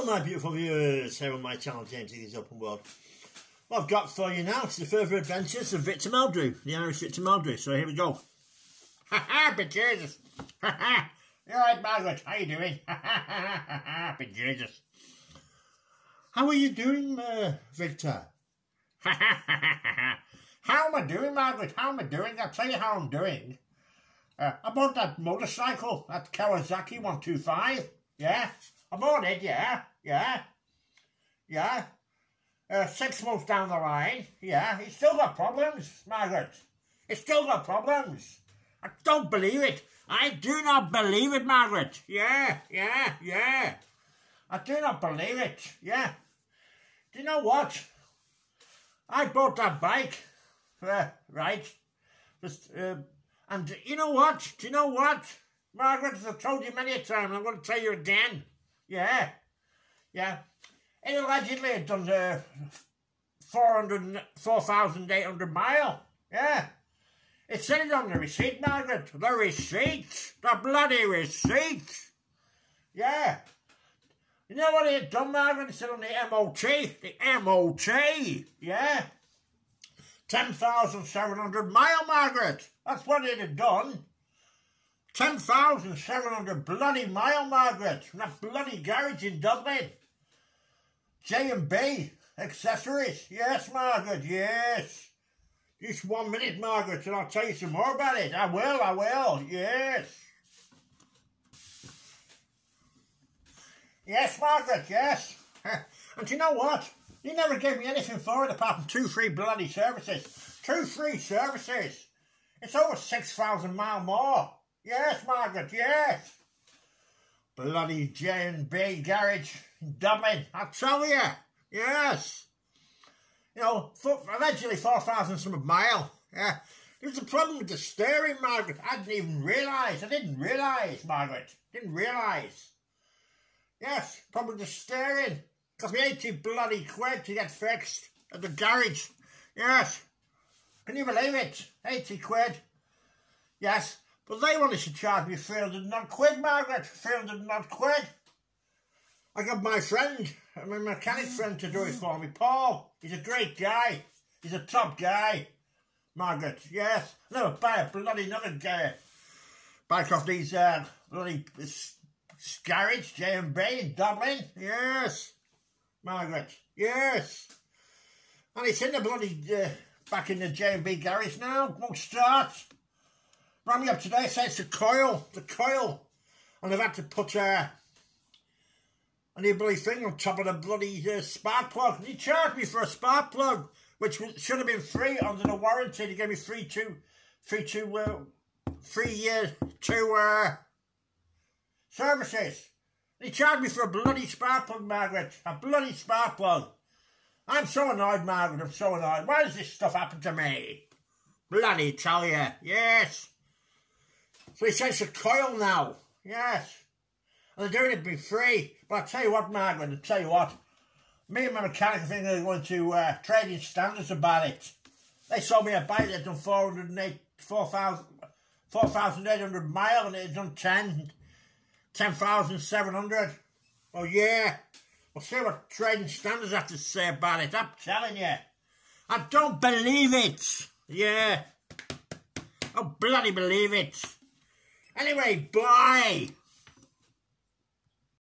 Hello, my beautiful viewers here on my channel, James Higgins Open World. What I've got for you now is the further adventures of Victor Meldrew, the Irish Victor Meldrew. So here we go. Ha ha, but Jesus. Ha ha. You alright, Margaret? How you doing? Ha ha ha ha ha, but Jesus. How are you doing, uh, Victor? Ha ha ha ha ha. How am I doing, Margaret? How am I doing? I'll tell you how I'm doing. Uh, I bought that motorcycle, that Kawasaki 125. Yeah, I'm on it, yeah, yeah, yeah. Uh, six months down the line, yeah, he's still got problems, Margaret. He's still got problems. I don't believe it. I do not believe it, Margaret. Yeah, yeah, yeah. I do not believe it. Yeah. Do you know what? I bought that bike, uh, right? Just, uh, and you know what? Do you know what? Margaret, as I've told you many a time, I'm going to tell you again. Yeah. Yeah. It allegedly had done 400, 4,800 mile. Yeah. It said it on the receipt, Margaret. The receipt. The bloody receipt. Yeah. You know what he had done, Margaret? It said on the MOT. The MOT. Yeah. 10,700 mile, Margaret. That's what it had done. 10,700 bloody mile, Margaret, from that bloody garage in Dublin. J&B accessories. Yes, Margaret, yes. Just one minute, Margaret, and I'll tell you some more about it. I will, I will, yes. Yes, Margaret, yes. and you know what? You never gave me anything for it apart from two free bloody services. Two free services. It's over 6,000 mile more. Yes, Margaret, yes. Bloody J&B garage in Dublin, I tell you. Yes. You know, for, eventually 4,000 some a mile. Yeah. There's a problem with the steering, Margaret. I didn't even realise. I didn't realise, Margaret. Didn't realise. Yes, problem with the steering. Cost me 80 bloody quid to get fixed at the garage. Yes. Can you believe it? 80 quid. Yes. But they wanted to charge me 300 not quid, Margaret. 300 not quid. I got my friend, my mechanic friend to do it for me, Paul. He's a great guy. He's a top guy. Margaret, yes. Never buy a bloody another guy. Bike off these uh, bloody garage, J&B in Dublin. Yes. Margaret, yes. And it's in the bloody, uh, back in the J&B garage now. Won't start. Rang me up today, says the coil, the coil. And they've had to put uh, a new bloody thing on top of the bloody uh, spark plug. And he charged me for a spark plug, which should have been free under the warranty. He gave me free two, two, uh, year two uh, services. And he charged me for a bloody spark plug, Margaret. A bloody spark plug. I'm so annoyed, Margaret. I'm so annoyed. Why does this stuff happen to me? Bloody tell you. Yes. So he says a coil now. Yes. And they're doing it be free. But I'll tell you what, Margaret, I'll tell you what. Me and my mechanic think they're going to uh, trading standards about it. They sold me a bike that done 408, 4,800 4, mile and it had done 10, 10,700. Oh yeah. We'll see what trading standards have to say about it. I'm telling you. I don't believe it. Yeah. I bloody believe it. Anyway, bye.